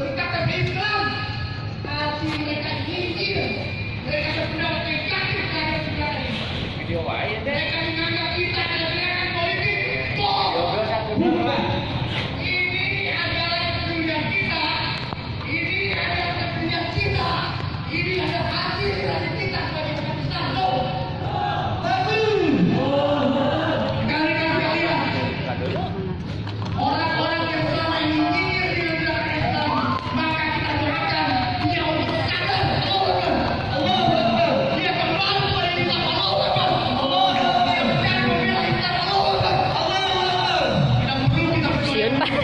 berkat tapi Islam hati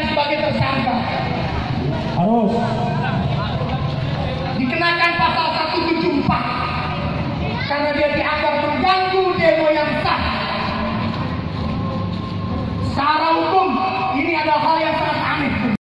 ditetapkan sebagai tersangka. Harus. Dikenakan pasal 174 karena dia dianggap mengganggu demo yang sah. Secara hukum ini adalah hal yang sangat aneh.